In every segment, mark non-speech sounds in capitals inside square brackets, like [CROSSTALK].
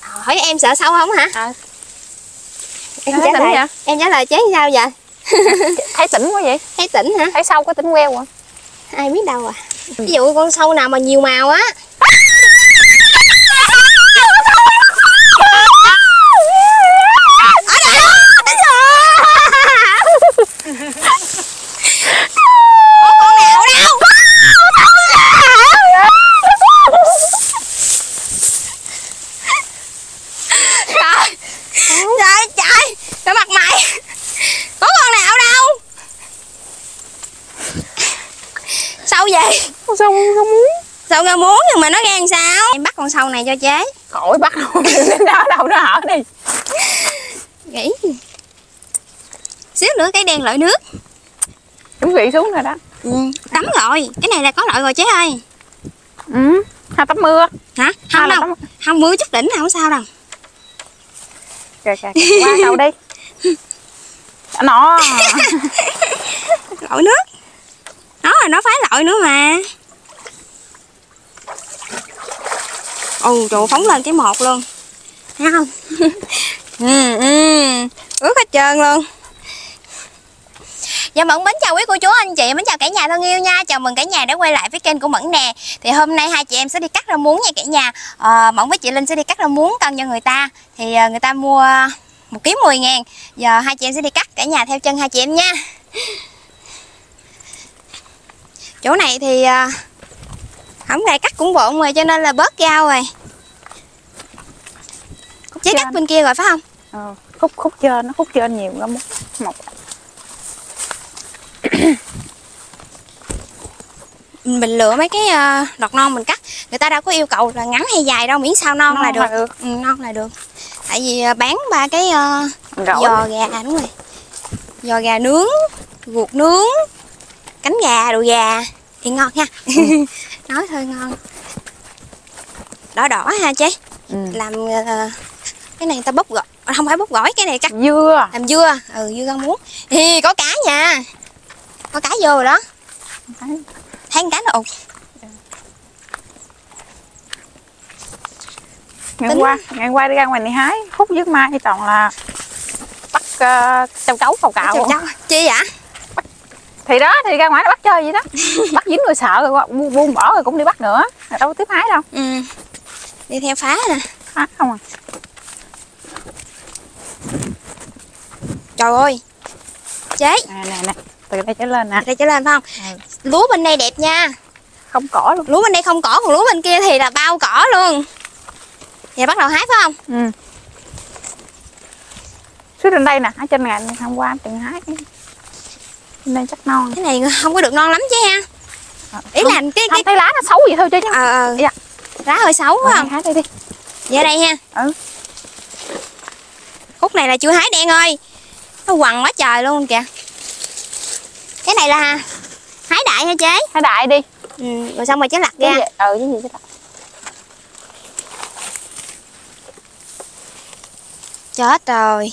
hỏi em sợ sâu không hả? À. em trả lời vậy? em trả lời chế sao vậy? [LAUGHS] Thấy tỉnh quá vậy. Thấy tỉnh hả? Thấy sâu có tỉnh queo à? Ai biết đâu à. Ví dụ con sâu nào mà nhiều màu á ở đâu có con nào đâu trời trời trời cái mặt mày có con nào đâu sâu gì sao không sâu ra muốn nhưng mà nó gan sao? Em bắt con sâu này cho chế. Khỏi bắt luôn. [LAUGHS] Đến đó đâu nó hở đi. Nghĩ. Xíu nữa cái đen lợi nước. Chuẩn bị xuống rồi đó. Ừ, tắm rồi. Cái này là có lợi rồi chế ơi. Ừ hai tắm mưa. Hả? Không là đâu. không mưa chút đỉnh không sao đâu. Kìa kìa, qua đâu đi? [LAUGHS] Nó. Lội nước. Nó là nó phải lội nữa mà Ừ, ồ trụ phóng lên cái một luôn. Thấy không? [LAUGHS] Ừ, ừ. ướt hết trơn luôn. Dạ Mẫn mến chào quý cô chú anh chị, mến chào cả nhà thân yêu nha. Chào mừng cả nhà đã quay lại với kênh của Mẫn nè. Thì hôm nay hai chị em sẽ đi cắt rau muống nha cả nhà. À, Mẫn với chị Linh sẽ đi cắt rau muống cân cho người ta. Thì à, người ta mua một ký 10 ngàn. Giờ hai chị em sẽ đi cắt cả nhà theo chân hai chị em nha. Chỗ này thì à, không này cắt cũng bộn rồi cho nên là bớt rau rồi. Chế cắt trên. bên kia rồi phải không? ờ, khúc khúc trên nó khúc trên nhiều lắm. Một [COUGHS] mình lựa mấy cái uh, đọt non mình cắt. Người ta đâu có yêu cầu là ngắn hay dài đâu miễn sao non, Non là được, được. Ừ, non là được. Tại vì ờ, bán ba cái uh, giò gà đúng rồi. Giò gà nướng ruột nướng cánh gà đồ gà thì ngon ha nói thôi ngon. Đỏ đỏ ha chế ừ. làm ờ, cái này người ta bóp gỏi. Không phải bóp gỏi cái này cắt dưa. Làm dưa. Ừ dưa rau muống. Thì có cá nha. Có cá vô rồi đó. Thấy. Con cá nó ụt ngày Tính- qua ngày qua đi ra ngoài này hái. Khúc với mai thì toàn là bắt uh, châu chấu cào cào Trời trời, chi vậy thì đó thì ra ngoài nó bắt chơi vậy đó. [LAUGHS] Bắt dính rồi sợ rồi bu- buông bỏ rồi cũng đi bắt nữa. Đâu có tiếp hái đâu. Ừ. Đi theo phá nè. Hái không à. Trời ơi. Chế. Nè nè nè. Từ đây trở lên nè. Đây trở lên phải không? Ừ. lúa bên đây đẹp nha. Không cỏ luôn. Lúa bên đây không cỏ còn lúa bên kia thì là bao cỏ luôn. Giờ bắt đầu hái phải không? Ừ. Xuống trên đây nè ở trên này hôm qua từng hái trên đây chắc non. Cái này không có được non lắm chứ ha ý là cái cái thấy lá nó xấu vậy thôi chứ chứ ờ ờ. Dạ. lá hơi xấu phải không? hái đây đi. Về đây ha. Ừ. Khúc này là chưa hái đen ơi. Nó quằn quá trời luôn kìa. Cái này là hái đại hả chế? Hái đại đi. Ừ, rồi xong rồi chế lặt cái ra. ừ cái gì chứ ta chết rồi.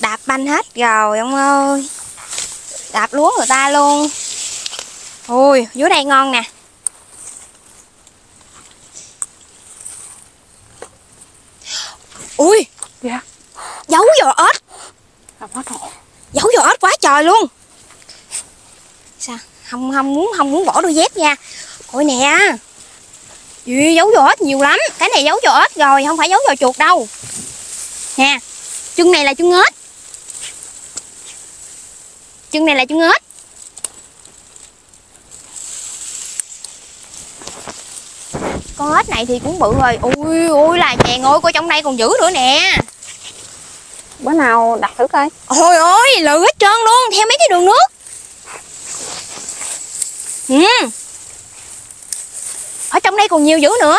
Đạp banh hết rồi ông ơi đạp lúa người ta luôn. Ui dưới đây ngon nè. Ui. Dạ. Giấu giò ếch. Giấu giò ếch quá trời luôn. Sao? Không không muốn không muốn bỏ đôi dép nha. Ôi nè. Gì, giấu giò ếch nhiều lắm. Cái này giấu giò ếch rồi không phải giấu giò chuột đâu. Nè chân này là chân ếch chân này là chân ếch con ếch này thì cũng bự rồi ui ui là chèn ơi coi trong đây còn dữ nữa nè bữa nào đặt thử coi Ôi ôi, lự hết trơn luôn, theo mấy cái đường nước. Ừ. Ở trong đây còn nhiều dữ nữa.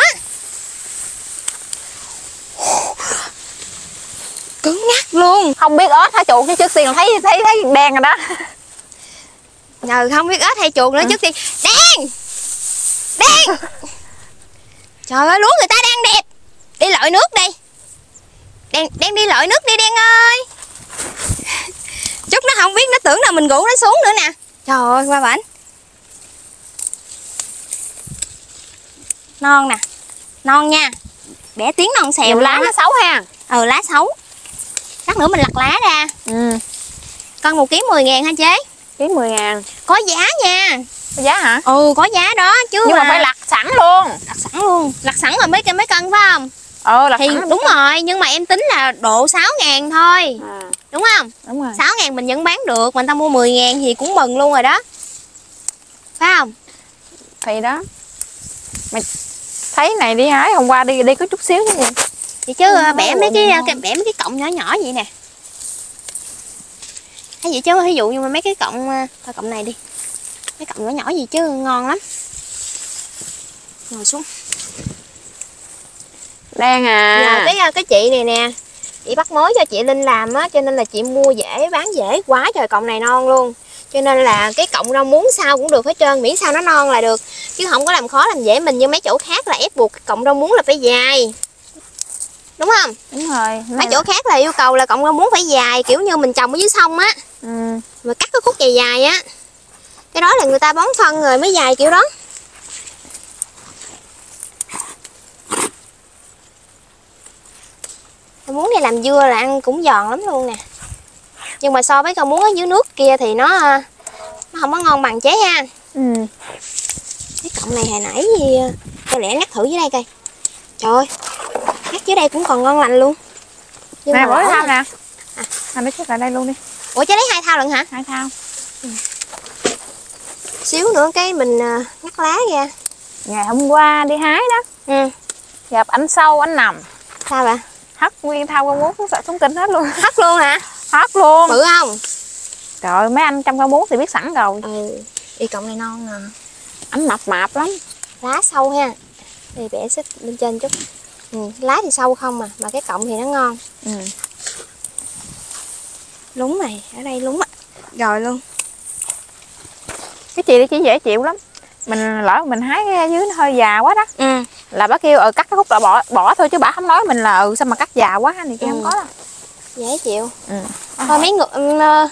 Cứng ngắc luôn. không biết ớt hả chuột chứ trước tiên thấy thấy thấy đen rồi đó Nhờ không biết ếch hay chuột nữa trước tiên. Đen! Đen! Trời ơi, lúa người ta đang đẹp. Đi lội nước đi. Đen, đen đi lội nước đi đen ơi. [LAUGHS] Chút nó không biết nó tưởng là mình rủ nó xuống nữa nè. Trời ơi, qua bển. Non nè. Non nha. bẻ tiếng non xèo lá nó xấu ha ừ lá xấu lát nữa mình lặt lá ra. Ừ. Con một ký 10 ngàn hả chế ký 10 ngàn. Có giá nha. Có giá hả? Ừ có giá đó chứ nhưng mà phải lặt sẵn luôn. Lặt sẵn luôn. Lặt sẵn rồi mấy cây mấy cân phải không? Ờ lặt thì sẵn đúng rồi nhưng mà em tính là độ 6 ngàn thôi. À, đúng không? Đúng rồi. 6 ngàn mình vẫn bán được mà người ta mua 10 ngàn thì cũng mừng luôn rồi đó. Phải không? Thì đó. Mày thấy này đi hái hôm qua đi đi có chút xíu chứ. gì thì chứ Ừ, bẻ mấy cái, ngon. cái bẻ mấy cái cọng nhỏ nhỏ vậy nè. Thấy vậy chứ ví dụ như mà mấy cái cọng à, thôi cọng này đi. Mấy cọng nhỏ nhỏ gì chứ ngon lắm. Ngồi xuống. Đang Giờ à cái à, cái chị này nè chị bắt mối cho chị Linh làm á cho nên là chị mua dễ bán dễ quá trời cọng này non luôn. Cho nên là cái cọng rau muống sao cũng được hết trơn miễn sao nó non là được. Chứ không có làm khó làm dễ mình như mấy chỗ khác là ép buộc cái cọng rau muống là phải dài đúng không? Đúng rồi mấy chỗ khác là yêu cầu là cọng rau muống phải dài kiểu như mình trồng ở dưới sông á. Ừ. mà cắt cái khúc dài dài á cái đó là người ta bón phân rồi mới dài kiểu đó. Rau muống này làm dưa là ăn cũng giòn lắm luôn nè. Nhưng mà so với rau muống ở dưới nước kia thì nó à, nó không có ngon bằng chế ha. Ừ. Cái cọng này hồi nãy gì à, tôi lẽ ngắt thử dưới đây coi. Trời ơi dưới đây cũng còn ngon lành luôn. Nhưng nè bỏ thao nè. À. Nó chết lại đây luôn đi. Ủa chứ lấy hai thao lận hả? Hai thao xíu nữa cái mình à, ngắt lá ra. Ngày hôm qua đi hái đó. Ừ. Gặp anh sâu anh nằm. Sao bà hất nguyên thao con muốn xuống sợ xuống kinh hết luôn. Hất luôn hả? Hất luôn. Bự không? Trời ơi, mấy anh trong con muốn thì biết sẵn rồi. Ừ. Y cọng này non nè anh mập mạp lắm. Lá sâu ha. Đây bẻ xích lên trên chút ừ, lá thì sâu không mà mà cái cọng thì nó ngon. Ừ. lúng này ở đây lúng á. Rồi luôn. Cái chị đó chỉ dễ chịu lắm. Mình lỡ mình hái cái dưới nó hơi già quá đó. Ừ. Là bác kêu ờ cắt cái khúc là bỏ bỏ thôi chứ bà không nói mình là ừ sao mà cắt già quá này kia Ừ. không có đâu. Dễ chịu. Ừ. thôi mấy người ừ, ờ,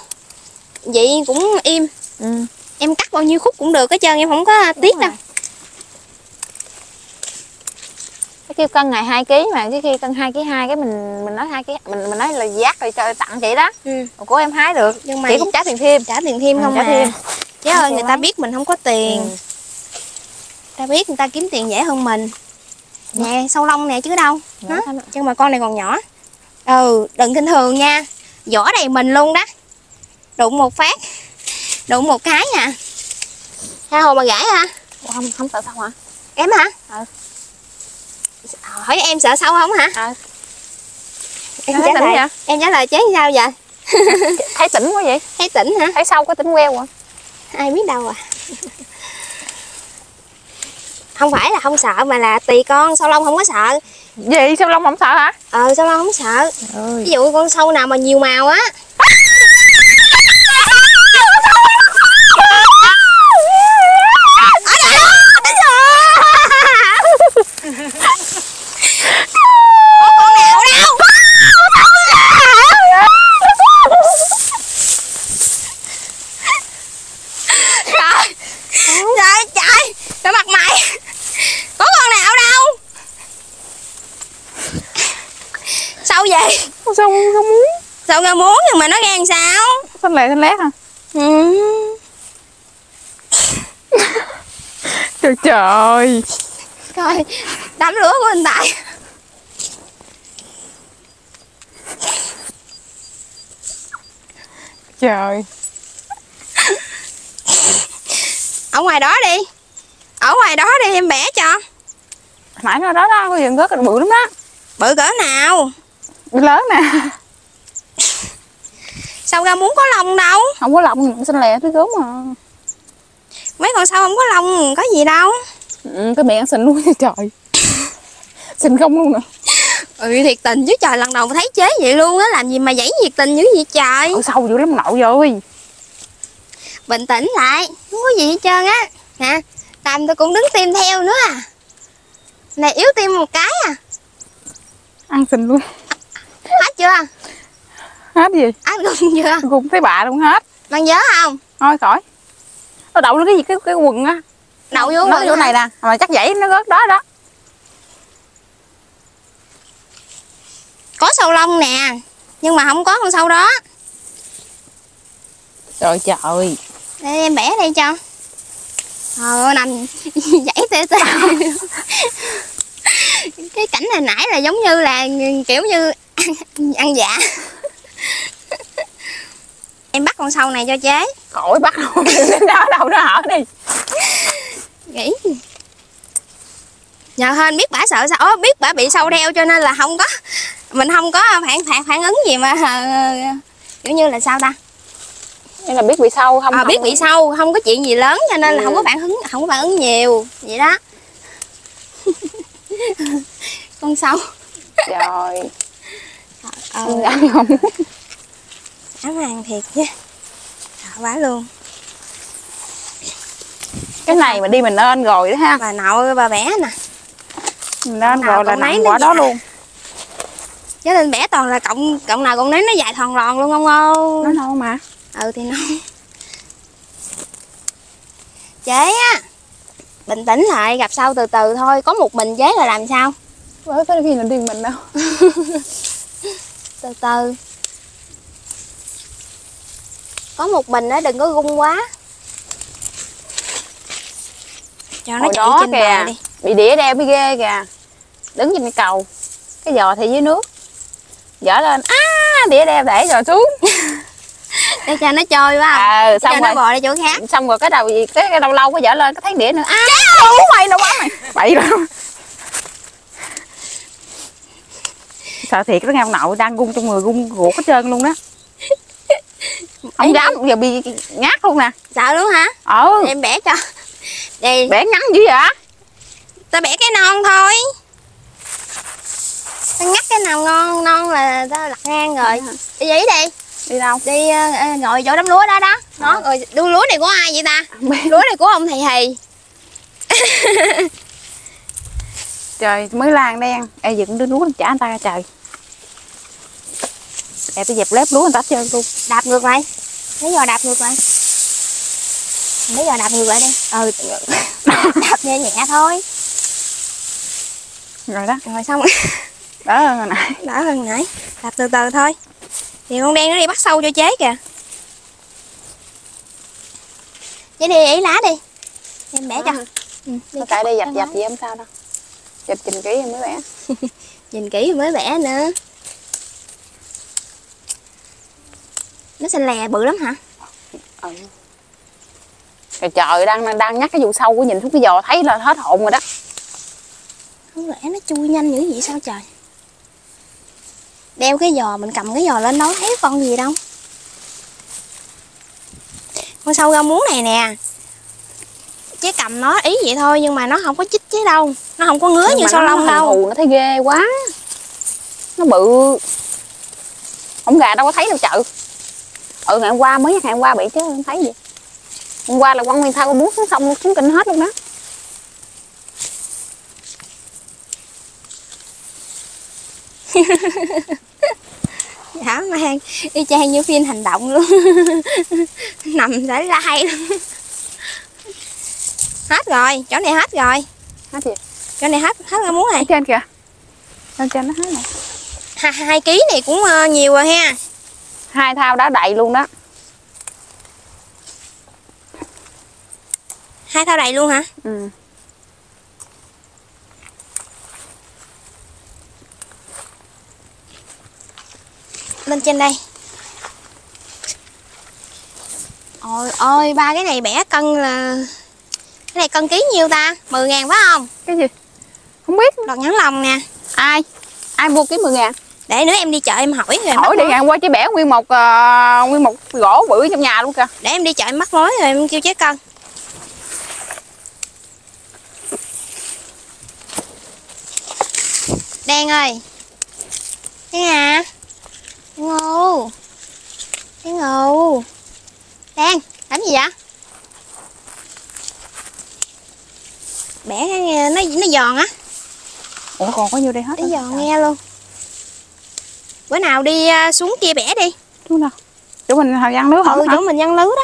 vậy cũng im. Ừ. em cắt bao nhiêu khúc cũng được hết trơn em không có tiếc đâu rồi. Cái kêu cân ngày 2 kg mà cái khi cân 2 kg hai cái mình mình nói hai kg mình mình nói là giác rồi cho tặng chị đó. Ừ. Của em hái được. Nhưng mà chị cũng trả tiền thêm. trả tiền thêm Ừ, không trả mà thêm. chứ ơi người ta biết mình không có tiền. Ừ. ta biết người ta kiếm tiền dễ hơn mình. Nè sâu lông nè chứ đâu. Hả? thôi. nhưng mà con này còn nhỏ. Ừ đừng kinh thường nha. Vỏ đầy mình luôn đó. Đụng một phát. Đụng một cái à ha hồ mà gãi hả? Không không sợ sao hả? Em hả? Ừ. hỏi em sợ sâu không hả? À, em trả lời vậy? em trả lời chế sao vậy? [LAUGHS] Thấy tỉnh quá vậy? Thấy tỉnh hả? Thấy sâu có tỉnh queo à? Ai biết đâu à. Không phải là không sợ mà là tùy con sâu lông không có sợ. Gì? Sao lông không sợ hả? Ờ sâu lông không sợ. Ơi. Ví dụ con sâu nào mà nhiều màu á có con nào đâu trời trời trời cái mặt mày có con nào đâu sâu gì sao không muốn. Sao nghe muốn nhưng mà nó gan sao? Xanh lẹ xanh lét hả? Ừ. trời trời. Coi đám lửa của anh tài trời. Ở ngoài đó đi. Ở ngoài đó đi em bẻ cho. Nãy nó đó đó có dừng rớt bự lắm đó. Bự cỡ nào lớn nè. Sao ra muốn có lông đâu? Không có lông xanh lẹ thứ gớm mà mấy con sâu không có lông có gì đâu. Ừ, cái miệng ăn xịn luôn nha trời. Xịn không luôn nè. Ừ thiệt tình chứ trời lần đầu thấy chế vậy luôn á làm gì mà dãy nhiệt tình dữ vậy trời. Ở sâu dữ lắm nội rồi. Bình tĩnh lại không có gì hết trơn á. Nè làm tôi cũng đứng tim theo nữa à. Này yếu tim một cái à. Ăn xịn luôn hết chưa? Hết gì? Ăn cùng chưa? Cũng thấy bạ luôn hết. Mang nhớ không? Thôi khỏi. Nó đậu lên cái gì cái cái quần á. Đậu vô nó hả? này nè. Mà chắc dãy nó rớt đó đó. Có sâu lông nè nhưng mà không có con sâu đó. Trời trời. Để em bẻ đây cho. Ờ nằm [LAUGHS] dãy tê tê. [LAUGHS] Cái cảnh này nãy là giống như là kiểu như ăn, [LAUGHS] ăn dạ. Em bắt con sâu này cho chế. Khỏi bắt luôn. Đến [LAUGHS] đó đâu nó hở đi nghĩ. Nhờ hên biết bả sợ sao. Ồ, biết bả bị sâu đeo cho nên là không có. Mình không có phản phản phản ứng gì mà ờ, kiểu như là sao ta? Nên là biết bị sâu không à, không- biết bị sâu không có chuyện gì lớn cho nên là Ừ. không có phản ứng không có phản ứng nhiều. Vậy đó. [LAUGHS] Con sâu. Trời ờ, Ăn không? [LAUGHS] Ám hàng thiệt chứ. Sợ quá luôn. Cái này mà đi mình nên rồi đó ha. Bà nội bà bẻ nè. Mình nên rồi là nó quả đó luôn. Chứ lên bẻ toàn là cộng cộng nào cộng nấy nó dài thòn lòn luôn không ơi. Nó đâu mà. Ừ thì nó chế á. Bình tĩnh lại gặp sau từ từ thôi. Có một mình chế là làm sao? Với tới khi mình đi mình đâu [LAUGHS] từ từ. Có một mình đó đừng có gung quá. Cho nó Hồi chạy trên kìa. đi. Bị đĩa đeo mới ghê kìa. Đứng trên cầu. Cái giò thì dưới nước. Dở lên. Á đĩa đeo để rồi xuống. [LAUGHS] Để cho nó trôi quá cho xong nó rồi. bò đi chỗ khác. Xong rồi cái đầu gì cái, cái đầu lâu có dở lên cái thấy đĩa nữa. Á ú mày đâu quá mày. Bậy rồi sợ thiệt đó nghe ông nội đang gung trong người gung ruột hết trơn luôn đó. [LAUGHS] Ông dám giờ bị ngát luôn nè. Sợ luôn hả? Ờ em bẻ cho. Đây bẻ ngắn dữ vậy? Ta bẻ cái non thôi. Ta ngắt cái nào ngon non là ta lặt ngang rồi. Đi vậy đi. Đi đâu? Đi ờ, ngồi chỗ đám lúa đó đó. Đó rồi đu lúa này của ai vậy ta? Lúa này của ông thầy hì. [LAUGHS] Trời mới lan đen e dựng đứa lúa trả anh ta trời e tôi dẹp lép lúa người ta trơn luôn. Đạp ngược lại. Lấy giờ đạp ngược lại. Lấy giờ đạp ngược lại đi. Ừ. [LAUGHS] Đạp nhẹ nhẹ thôi. Rồi đó. Rồi xong. Đó rồi nè đỡ hơn nãy. Đạp từ từ thôi. Thì con đen nó đi bắt sâu cho chế kìa. Chế đi ý lá đi. Em bẻ cho. Ừ, đi tại cắt dập dập gì không sao đâu. Dập trình kỹ rồi mới vẽ nhìn [LAUGHS] kỹ mới vẽ nữa nó xanh lè bự lắm hả? Ừ. trời trời đang đang nhắc cái vụ sâu của nhìn xuống cái giò thấy là hết hồn rồi đó. Không lẽ nó chui nhanh dữ vậy sao trời? Đeo cái giò mình cầm cái giò lên đó thấy con gì đâu. Con sâu rau muống này nè. Chế cầm nó ý vậy thôi nhưng mà nó không có chích chế đâu. Nó không có ngứa Nhưng như nó lông đâu. hù, nó thấy ghê quá. Nó bự. Ông gà đâu có thấy đâu chợ ừ ngày hôm qua mới ngày hôm qua bị chứ không thấy gì. Hôm qua là quăng nguyên thao muốn xuống sông xuống kinh hết luôn đó. [LAUGHS] Dã man y chang như phim hành động luôn. [LAUGHS] Nằm để lai luôn. Hết rồi chỗ này hết rồi. Hết gì chỗ này hết hết rau muống này. Ở trên kìa. Lên trên nó hết này hai, hai ký này cũng ờ, nhiều rồi ha hai thao đã đầy luôn đó. Hai thao đầy luôn hả? Ừ. lên trên đây. Ôi ôi ba cái này bẻ cân là cái này cân ký nhiêu ta? 10 ngàn phải không? Cái gì? Không biết. Đọt nhãn lòng nè. Ai? Ai mua ký 10 ngàn để nữa em đi chợ em hỏi rồi hỏi đi ngàn qua chỉ bẻ nguyên một ờ, nguyên một gỗ bự trong nhà luôn kìa. Để em đi chợ em bắt mối rồi em kêu chế cân. Đen ơi. Đen à? Đen ngô đen ngô đen làm gì vậy? Bẻ nó nó giòn á. Ủa còn có nhiêu đây hết nó giòn nghe luôn bữa nào đi à, xuống kia bẻ đi. Đúng đâu? Chỗ mình văn nước không ừ hả? chỗ mình văn lứ đó.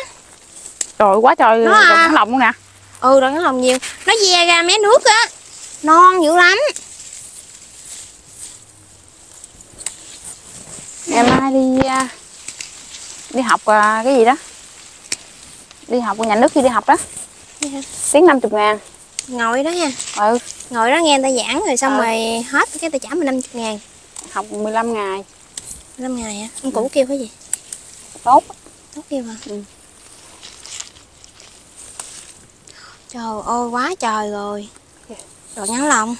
Trời quá trời Nó à. lòng luôn nè. ừ rồi nó lòng nhiều. Nó ve ra mé nước á. Non dữ lắm. Ngày mai đi à, đi học à, cái gì đó. Đi học nhà nước khi đi học đó. Dạ. tiếng 50 ngàn. Ngồi đó nha. Ừ. Ngồi đó nghe người ta giảng rồi xong Ờ. rồi hết cái ta trả mình 50 ngàn học 15 ngày. 5 ngày hả? Ông cũ kêu cái gì? Tốt. Tốt kêu hả? Ừ. trời ơi quá trời rồi. Rồi nhắn lòng.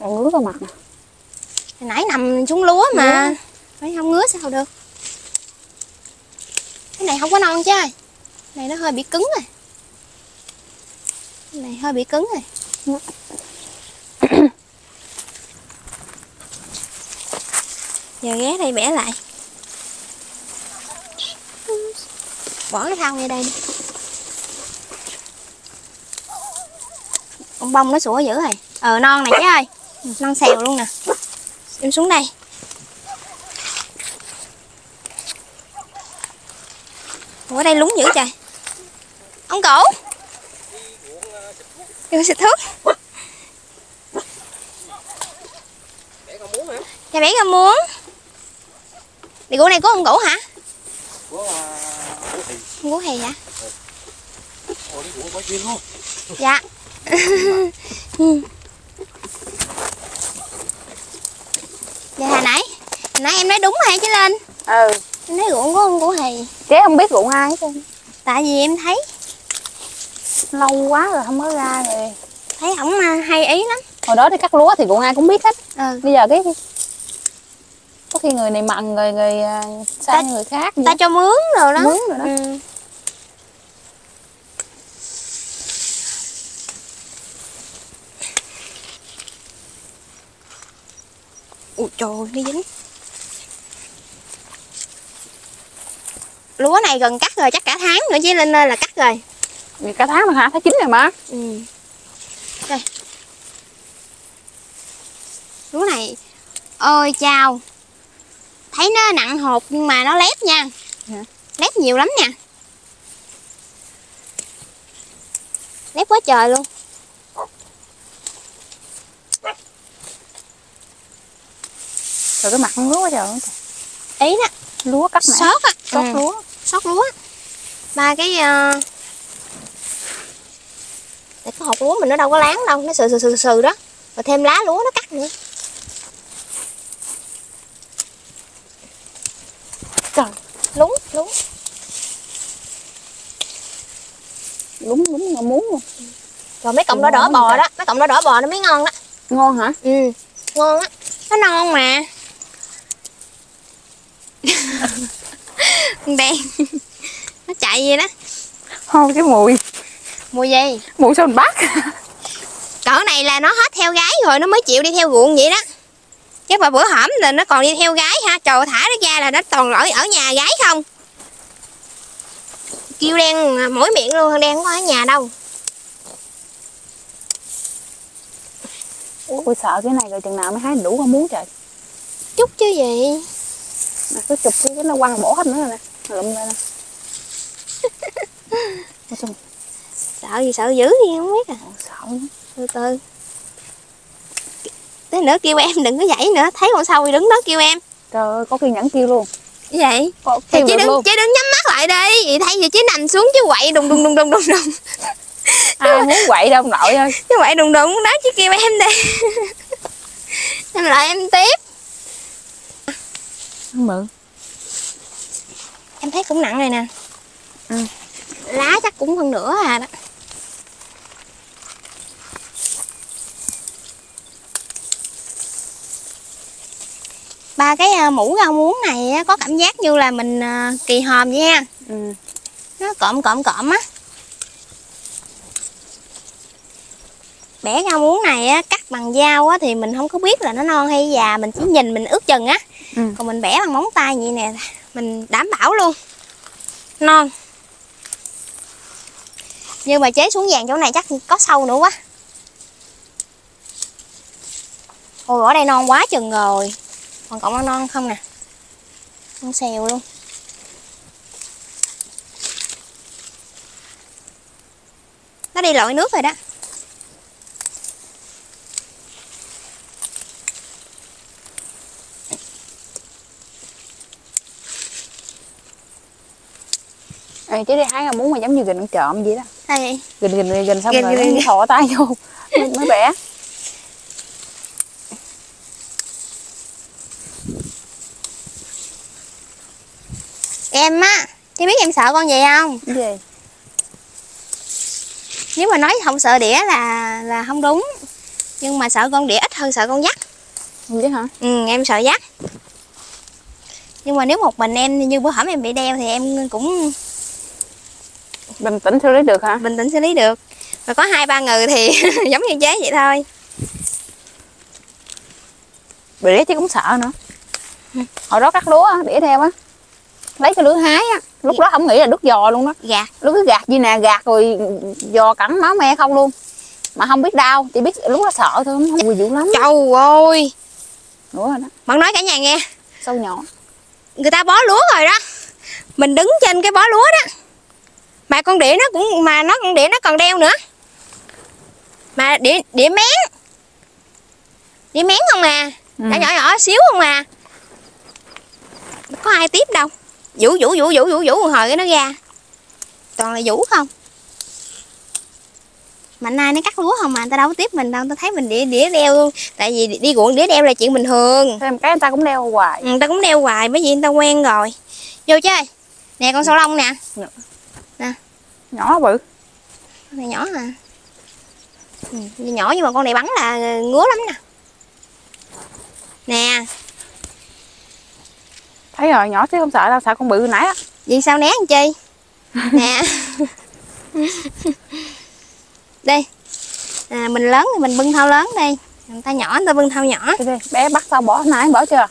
Còn ngứa vào mặt nè. Hồi nãy nằm xuống lúa mà. Phải không ngứa sao được? Cái này không có non chứ. Ơi này nó hơi bị cứng rồi. Cái này hơi bị cứng rồi [COUGHS] [COUGHS] giờ ghé đây bẻ lại. Bỏ cái thau ngay đây đi. Con bông nó sủa dữ rồi. Ờ non này chứ ơi. Non xèo luôn nè. Em xuống đây. Ủa, đây lúng dữ trời. Ông cổ Vô xịt thuốc. Dạ bé con muốn Đi gỗ này của ông cổ hả? của của cổ hề hả? ôi đi cũng có chuyên luôn. Dạ. Dạ hồi nãy Hồi nãy em nói đúng rồi chứ lên. Ừ. Em nói ruộng của ông cổ hề chế không biết ruộng ai hết trơn. Tại vì em thấy lâu quá rồi không có ra rồi Thấy ổng à, hay ý lắm. Hồi đó đi cắt lúa thì ruộng ai cũng biết hết. Ừ. Bây giờ cái có khi người này mặn rồi người à, sang Ta- người khác gì Ta cho mướn rồi đó. Mướn rồi đó. Ừ. Ui trời ơi, nó dính. Lúa này gần cắt rồi chắc cả tháng nữa chứ Linh ơi là cắt rồi. Vì cả tháng rồi hả? Tháng chín rồi mà. Ừ. Đây. Lúa này. Ôi chao Thấy nó nặng hột nhưng mà nó lép nha. Dạ. Lép nhiều lắm nha. Lép quá trời luôn. Rồi cái mặt con lúa quá trời. Ý đó. Lúa cắt nè Sót á. Sót Ừ, lúa. Sót lúa. Ba cái uh... Để cái hột lúa mình nó đâu có láng đâu Nó sừ sừ sừ sừ đó. Rồi thêm lá lúa nó cắt nữa Lúng lúng. Đúng đúng mà muốn luôn Rồi mấy cọng đỏ đỏ Ngon bò đó. Mấy cọng đỏ đỏ bò nó mới ngon đó ngon hả? Ừ. Ngon á. Nó non mà. [LAUGHS] Đen. Nó chạy vậy đó. Không cái mùi. Mùi gì? Mùi sao mình bắt? Cỡ này là nó hết theo gái rồi Nó mới chịu đi theo ruộng vậy đó Chứ mà bữa hổm là nó còn đi theo gái ha. Trời thả nó ra là nó toàn ở, ở nhà gái không? Kêu đen mỗi miệng luôn Đen không có ở nhà đâu. Ôi sợ cái này rồi chừng nào mới hái đủ con muốn trời. Chút chứ gì. Nè cứ chụp cái nó quăng bổ hết nữa rồi nè. Lụm ra nè. [LAUGHS] Sợ gì sợ dữ gì không biết à. Mà sợ lắm. Từ từ Tới nữa kêu em đừng có dậy nữa Thấy con sâu thì đứng đó kêu em. Trời ơi có kiên nhẫn kêu luôn. Như vậy? Có Thì kêu chứ đừng, chứ đừng nhắm mắt lại đi. Vậy thay vì chứ nằm xuống chứ quậy đùng đùng đùng đùng đùng đùng. [LAUGHS] Ai muốn quậy đâu ông nội ơi. Chứ quậy đùng đùng đó chứ kêu em đi. [LAUGHS] Em lại em tiếp. Mượn. Em thấy cũng nặng rồi nè. Ừ. Lá chắc cũng hơn nửa à đó Ba cái à, mũ rau muống này á, có cảm giác như là mình à, kỳ hòm vậy nha. Ừ. Nó cộm cộm cộm á. Bẻ rau muống này á, cắt bằng dao á, thì mình không có biết là nó non hay già Mình chỉ nhìn mình ướt chừng á. Ừ. Còn mình bẻ bằng móng tay vậy nè Mình đảm bảo luôn. Non. Nhưng mà chế xuống vàng chỗ này chắc có sâu nữa quá. Ôi ở đây non quá chừng rồi còn cọng nó non không nè con xèo luôn nó đi lội nước rồi đó ai chứ đi hái không muốn mà giống như gình ăn trộm vậy đó. Hay. Gình gình gình xong gình, rồi gình. thò tay vô. Mới bẻ. Em á. Chị biết em sợ con gì không? Gì? Nếu mà nói không sợ đĩa là là không đúng. Nhưng mà sợ con đĩa ít hơn sợ con dắt. Biết hả? Ừ em sợ dắt. Nhưng mà nếu một mình em như bữa hổm em bị đeo thì em cũng bình tĩnh xử lý được hả? bình tĩnh xử lý được. Mà có hai ba người thì [LAUGHS] giống như chế vậy thôi. Bị chứ cũng sợ nữa. Hồi đó cắt lúa đĩa theo á lấy cái lưới hái á lúc đó không nghĩ là đứt giò luôn đó. Gạt. Lúc cứ gạt gì nè gạt rồi giò cắn máu me không luôn. Mà không biết đau chỉ biết lúc đó sợ thôi không vui dữ lắm. Trời ơi. Nữa rồi đó. Bạn nói cả nhà nghe. Sâu nhỏ. Người ta bó lúa rồi đó. Mình đứng trên cái bó lúa đó. Mà con đĩa nó cũng mà nó con đĩa nó còn đeo nữa. Mà đĩa đĩa mén. Đĩa mén không à? Ừ. nhỏ nhỏ nhỏ xíu không à? Có ai tiếp đâu vũ vũ vũ vũ vũ vũ hồi cái nó ra. Toàn là vũ không? Mà nay nó cắt lúa không mà người ta đâu có tiếp mình đâu người ta thấy mình đĩa đĩa đeo luôn. Tại vì đi ruộng đĩa đeo là chuyện bình thường. Thêm cái người ta cũng đeo hoài. Ừ, người ta cũng đeo hoài bởi vì người ta quen rồi. Vô chơi. Nè con sâu lông nè. Nhỏ bự. Con này nhỏ à ừ, nhỏ nhưng mà con này bắn là ngứa lắm nè. Nè thấy rồi nhỏ chứ không sợ đâu sợ con bự hồi nãy á. Vì sao né làm chi? [LAUGHS] Nè. Đi. À, mình lớn thì mình bưng thau lớn đi. Người ta nhỏ người ta bưng thau nhỏ. Đi đi, bé bắt sao bỏ nãy bỏ chưa?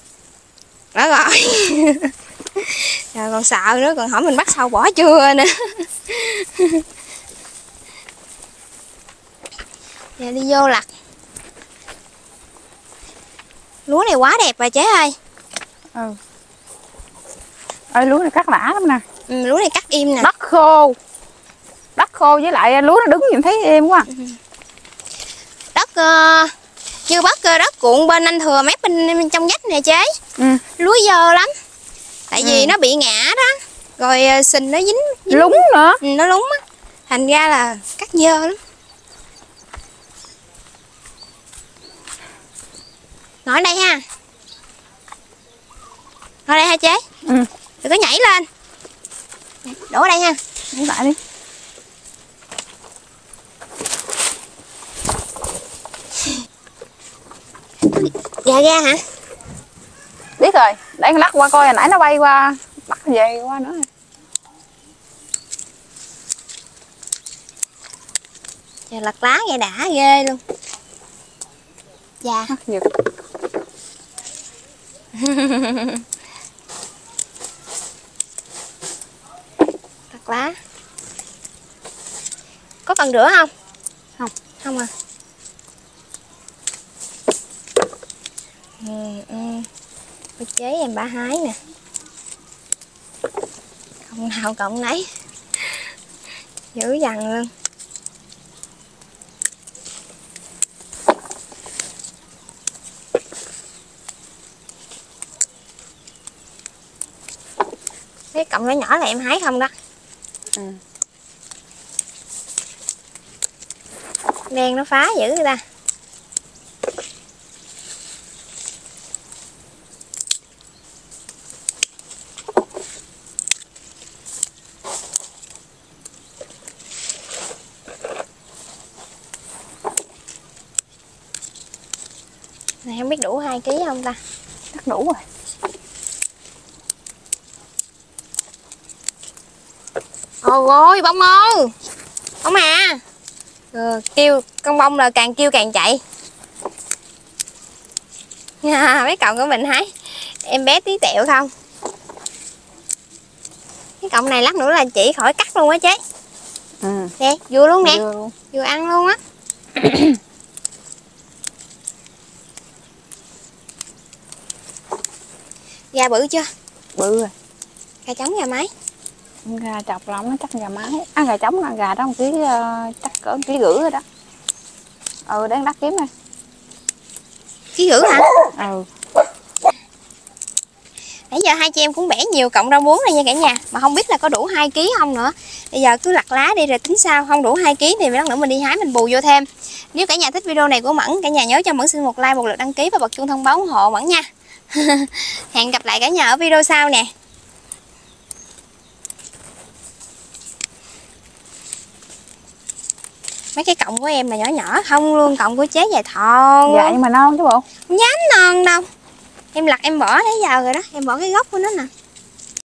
Đó rồi. [LAUGHS] Rồi còn sợ nữa còn hỏi mình bắt sau bỏ chưa nữa. [LAUGHS] Giờ đi vô lặt. Lúa này quá đẹp rồi chế ơi. Ừ ơi lúa này cắt lã lắm nè. Ừ, lúa này cắt im nè. Đất khô. Đất khô với lại lúa nó đứng nhìn thấy êm quá. Đất ờ, như bắt ờ, đất cuộn bên anh thừa mép bên, bên trong vách nè chế. Ừ. lúa dơ lắm. Tại vì Ừ. nó bị ngã đó. Rồi ờ, sình nó dính, dính. Lúng nữa. Ừ, nó lúng á. Thành ra là cắt dơ lắm. Ngồi đây ha. Ngồi đây ha chế. Ừ đừng có nhảy lên. Đổ ở đây ha. Đứng lại đi. Dạ ra hả? Biết rồi. Để lắc qua coi hồi nãy nó bay qua bắt về qua nữa. Giờ lật lá nghe đã ghê luôn. Dạ. Giật. [LAUGHS] lá có cần rửa không? Không. không à. Ừ, ừ. Chế em bả hái nè. Không nào cộng nấy. Dữ dằn luôn. Cái cọng nhỏ nhỏ là em hái không đó Ừ. đen nó phá dữ người ta. Này, không biết đủ hai ký không ta? Chắc đủ rồi. Ôi ôi bông ơi bông à ừ, kêu con bông là càng kêu càng chạy. Nha [LAUGHS] mấy cọng của mình hái em bé tí tẹo không? Cái cọng này lát nữa là chị khỏi cắt luôn á chế ừ. Nè vừa luôn nè. Vừa ăn luôn á. [COUGHS] Gà bự chưa? Bự rồi. Gà trống gà mái Con gà chọc lông nó chắc gà mái. À gà trống là gà đó một ký ờ, chắc cỡ ký rưỡi rồi đó. Ừ đang đắt kiếm này ký gửi hả? Ừ. Nãy giờ hai chị em cũng bẻ nhiều cọng rau muống này nha cả nhà. Mà không biết là có đủ 2 kg không nữa. Bây giờ cứ lặt lá đi rồi tính sao không đủ 2 kg thì lát nữa mình đi hái mình bù vô thêm. Nếu cả nhà thích video này của mẫn cả nhà nhớ cho mẫn xin một like một lượt đăng ký và bật chuông thông báo ủng hộ mẫn nha. [LAUGHS] Hẹn gặp lại cả nhà ở video sau nè mấy cái cọng của em là nhỏ nhỏ không luôn cọng của chế dài thon. Dạ nhưng mà non chứ bộ. Không dám non đâu. Em lặt em bỏ nãy giờ rồi đó em bỏ cái gốc của nó nè